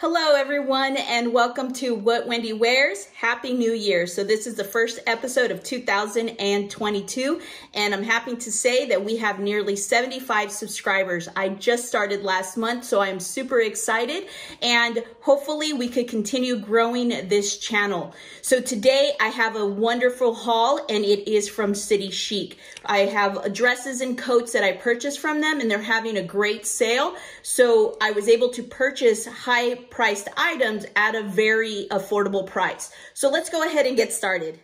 Hello, everyone, and welcome to What Wendy Wears. Happy New Year. So, this is the first episode of 2022, and I'm happy to say that we have nearly 75 subscribers. I just started last month, so I'm super excited, and hopefully, we could continue growing this channel. So, today I have a wonderful haul, and it is from City Chic. I have dresses and coats that I purchased from them, and they're having a great sale. So, I was able to purchase high priced items at a very affordable price. So let's go ahead and get started.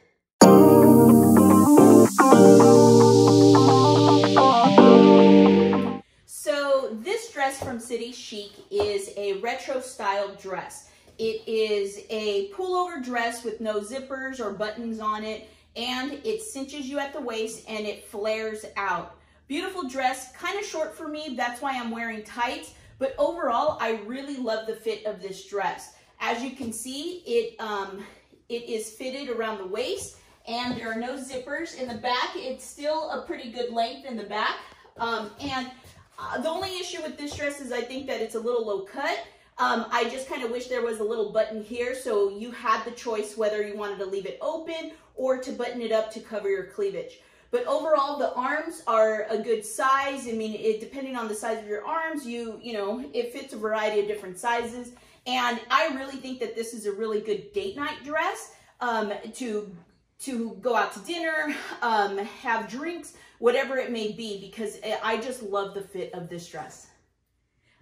So this dress from City Chic is a retro style dress. It is a pullover dress with no zippers or buttons on it and it cinches you at the waist and it flares out. Beautiful dress, kind of short for me, that's why I'm wearing tights, but overall, I really love the fit of this dress. As you can see, it, um, it is fitted around the waist and there are no zippers in the back. It's still a pretty good length in the back. Um, and uh, the only issue with this dress is I think that it's a little low cut. Um, I just kind of wish there was a little button here so you had the choice whether you wanted to leave it open or to button it up to cover your cleavage. But overall, the arms are a good size. I mean, it, depending on the size of your arms, you, you know, it fits a variety of different sizes. And I really think that this is a really good date night dress um, to, to go out to dinner, um, have drinks, whatever it may be, because I just love the fit of this dress.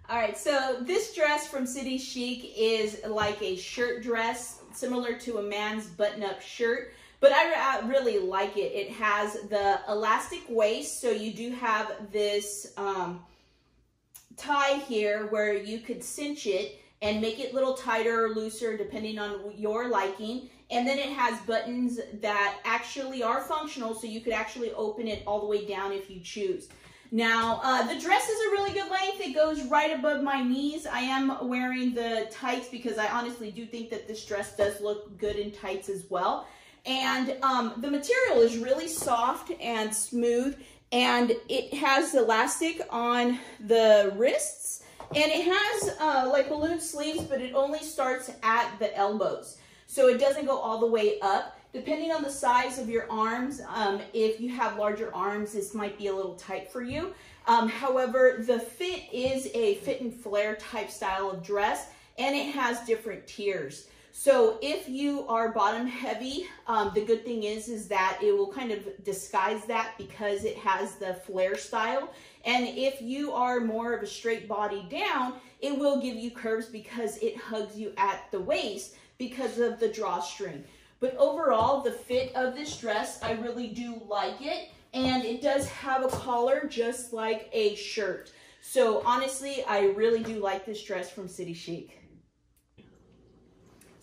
All right, so this dress from City Chic is like a shirt dress, similar to a man's button-up shirt. But I, I, really like it. It has the elastic waist, so you do have this um, tie here where you could cinch it and make it a little tighter or looser depending on your liking. And then it has buttons that actually are functional, so you could actually open it all the way down if you choose. Now, uh, the dress is a really good length. It goes right above my knees. I am wearing the tights because I honestly do think that this dress does look good in tights as well. And um, the material is really soft and smooth and it has elastic on the wrists and it has uh, like balloon sleeves, but it only starts at the elbows. So it doesn't go all the way up. Depending on the size of your arms, um, if you have larger arms, this might be a little tight for you. Um, however, the fit is a fit and flare type style of dress and it has different tiers. So if you are bottom heavy, um, the good thing is, is that it will kind of disguise that because it has the flare style. And if you are more of a straight body down, it will give you curves because it hugs you at the waist because of the drawstring. But overall, the fit of this dress, I really do like it. And it does have a collar just like a shirt. So honestly, I really do like this dress from City Chic.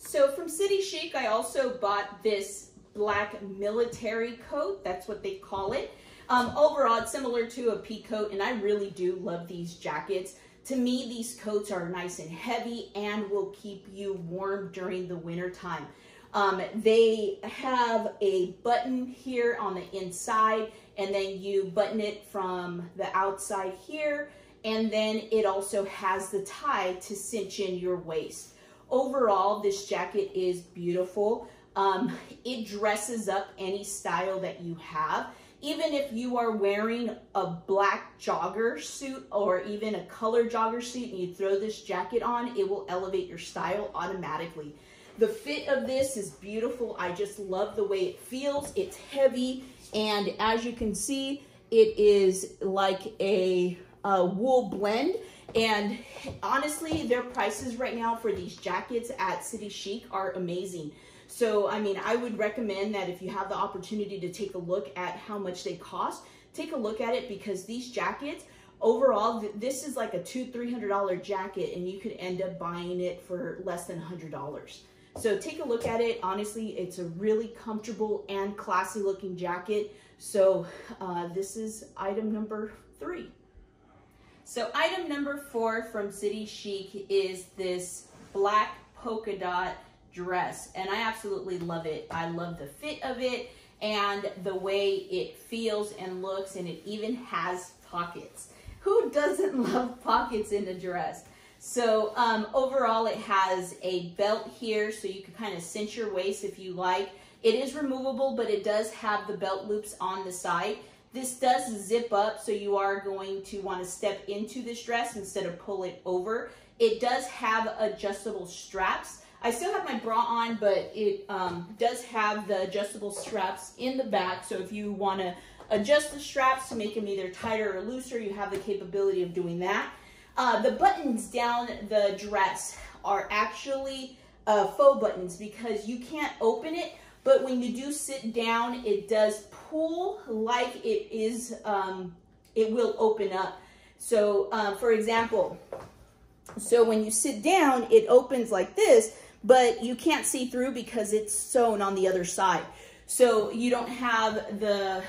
So from City Chic, I also bought this black military coat. That's what they call it. Um, overall, it's similar to a pea coat, and I really do love these jackets. To me, these coats are nice and heavy and will keep you warm during the winter time. Um, they have a button here on the inside, and then you button it from the outside here, and then it also has the tie to cinch in your waist. Overall, this jacket is beautiful. Um, it dresses up any style that you have. Even if you are wearing a black jogger suit or even a color jogger suit and you throw this jacket on, it will elevate your style automatically. The fit of this is beautiful. I just love the way it feels. It's heavy. And as you can see, it is like a, a wool blend. And honestly, their prices right now for these jackets at City Chic are amazing. So, I mean, I would recommend that if you have the opportunity to take a look at how much they cost, take a look at it because these jackets, overall, this is like a two, $300 jacket and you could end up buying it for less than $100. So take a look at it. Honestly, it's a really comfortable and classy looking jacket. So uh, this is item number three. So item number four from City Chic is this black polka dot dress. And I absolutely love it. I love the fit of it and the way it feels and looks and it even has pockets. Who doesn't love pockets in a dress? So um, overall, it has a belt here, so you can kind of cinch your waist if you like. It is removable, but it does have the belt loops on the side. This does zip up, so you are going to want to step into this dress instead of pull it over. It does have adjustable straps. I still have my bra on, but it um, does have the adjustable straps in the back. So if you want to adjust the straps to make them either tighter or looser, you have the capability of doing that. Uh, the buttons down the dress are actually uh, faux buttons because you can't open it, but when you do sit down, it does pull like it is, um, it will open up. So uh, for example, so when you sit down, it opens like this, but you can't see through because it's sewn on the other side. So you don't have the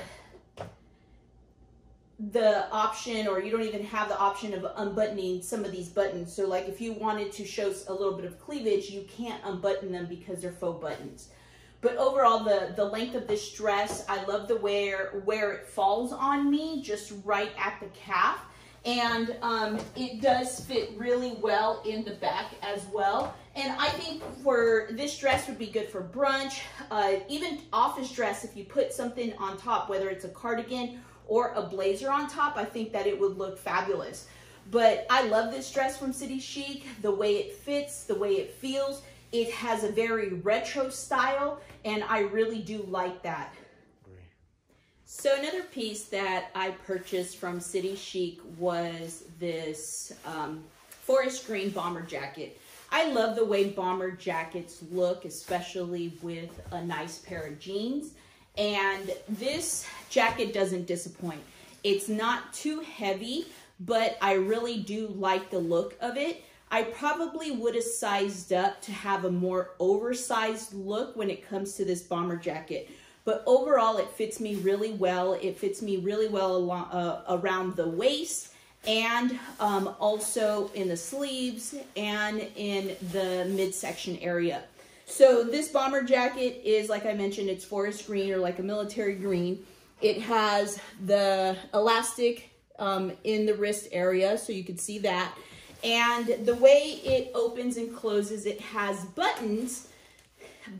the option or you don't even have the option of unbuttoning some of these buttons. So like if you wanted to show a little bit of cleavage, you can't unbutton them because they're faux buttons. But overall, the, the length of this dress, I love the wear, where it falls on me, just right at the calf. And um, it does fit really well in the back as well. And I think for this dress would be good for brunch, uh, even office dress, if you put something on top, whether it's a cardigan or a blazer on top, I think that it would look fabulous. But I love this dress from City Chic, the way it fits, the way it feels. It has a very retro style, and I really do like that. So another piece that I purchased from City Chic was this um, forest green bomber jacket. I love the way bomber jackets look, especially with a nice pair of jeans. And this jacket doesn't disappoint. It's not too heavy, but I really do like the look of it. I probably would have sized up to have a more oversized look when it comes to this bomber jacket. But overall, it fits me really well. It fits me really well along, uh, around the waist and um, also in the sleeves and in the midsection area. So this bomber jacket is, like I mentioned, it's forest green or like a military green. It has the elastic um, in the wrist area, so you can see that. And the way it opens and closes, it has buttons,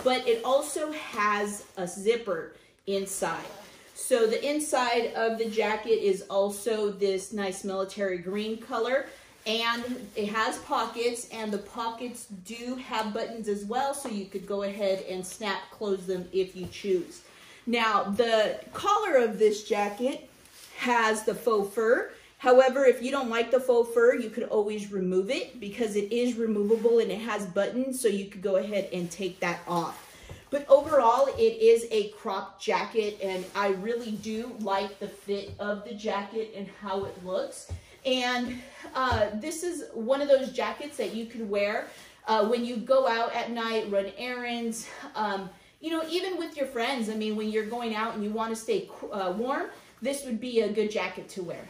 but it also has a zipper inside. So the inside of the jacket is also this nice military green color and it has pockets and the pockets do have buttons as well so you could go ahead and snap close them if you choose. Now the collar of this jacket has the faux fur. However, if you don't like the faux fur, you could always remove it because it is removable and it has buttons so you could go ahead and take that off. But overall, it is a crop jacket and I really do like the fit of the jacket and how it looks. And uh, this is one of those jackets that you can wear uh, when you go out at night, run errands, um, you know, even with your friends. I mean, when you're going out and you want to stay uh, warm, this would be a good jacket to wear.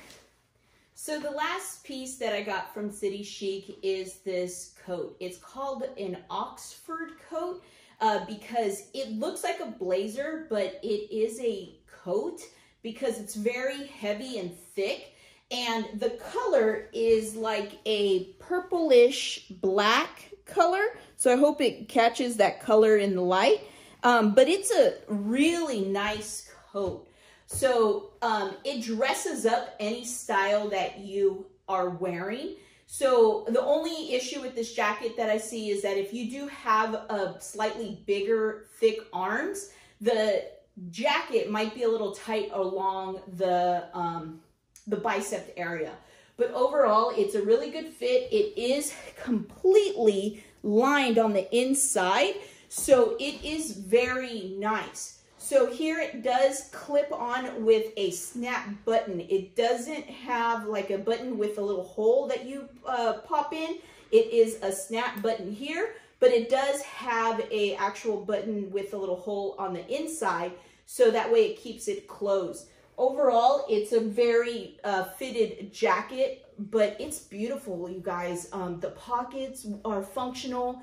So the last piece that I got from City Chic is this coat. It's called an Oxford coat uh, because it looks like a blazer, but it is a coat because it's very heavy and thick and the color is like a purplish black color. So I hope it catches that color in the light. Um, but it's a really nice coat. So um, it dresses up any style that you are wearing. So the only issue with this jacket that I see is that if you do have a slightly bigger, thick arms, the jacket might be a little tight along the um, the bicep area. But overall, it's a really good fit. It is completely lined on the inside, so it is very nice. So here it does clip on with a snap button. It doesn't have like a button with a little hole that you uh, pop in. It is a snap button here, but it does have a actual button with a little hole on the inside, so that way it keeps it closed. Overall, it's a very uh, fitted jacket, but it's beautiful, you guys. Um, the pockets are functional.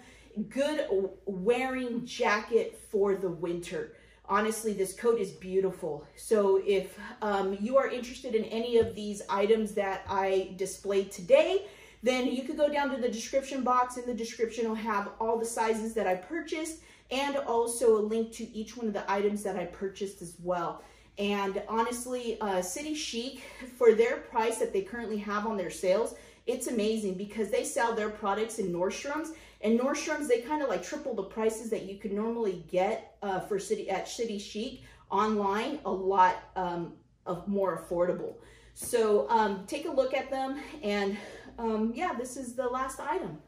Good wearing jacket for the winter. Honestly, this coat is beautiful. So if um, you are interested in any of these items that I displayed today, then you could go down to the description box. In the description, will have all the sizes that I purchased and also a link to each one of the items that I purchased as well. And honestly, uh, City Chic, for their price that they currently have on their sales, it's amazing because they sell their products in Nordstrom's and Nordstrom's, they kind of like triple the prices that you could normally get uh, for City at City Chic online, a lot um, of more affordable. So um, take a look at them and um, yeah, this is the last item.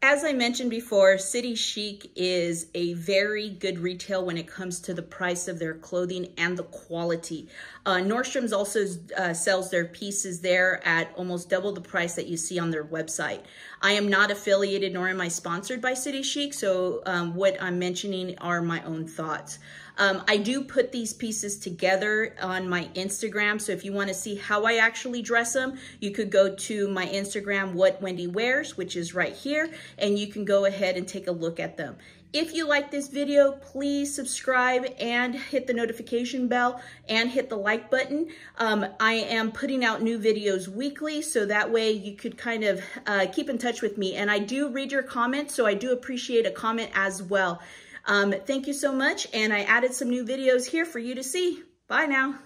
As I mentioned before, City Chic is a very good retail when it comes to the price of their clothing and the quality. Uh, Nordstrom's also uh, sells their pieces there at almost double the price that you see on their website. I am not affiliated nor am I sponsored by City Chic, so um, what I'm mentioning are my own thoughts. Um, I do put these pieces together on my Instagram. So if you want to see how I actually dress them, you could go to my Instagram, What Wendy Wears, which is right here, and you can go ahead and take a look at them. If you like this video, please subscribe and hit the notification bell and hit the like button. Um, I am putting out new videos weekly, so that way you could kind of uh, keep in touch with me. And I do read your comments, so I do appreciate a comment as well. Um, thank you so much, and I added some new videos here for you to see. Bye now.